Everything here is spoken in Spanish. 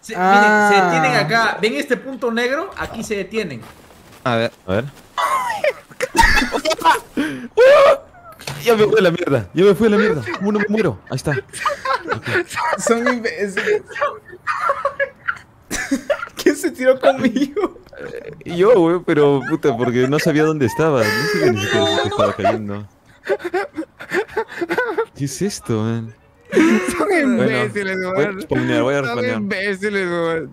Se, Ah. miren, se detienen acá. ¿Ven este punto negro? Aquí se detienen. A ver, a ver. Ya me fue la mierda, ya me fue la mierda. ¿Cómo no me muero? Ahí está. Son imbéciles. ¿Quién se tiró conmigo? Y Yo, güey, pero puta, porque no sabía dónde estaba. No sabía ni siquiera dónde estaba cayendo. ¿Qué es esto, man? Son imbéciles, weón. voy a Son imbéciles, weón.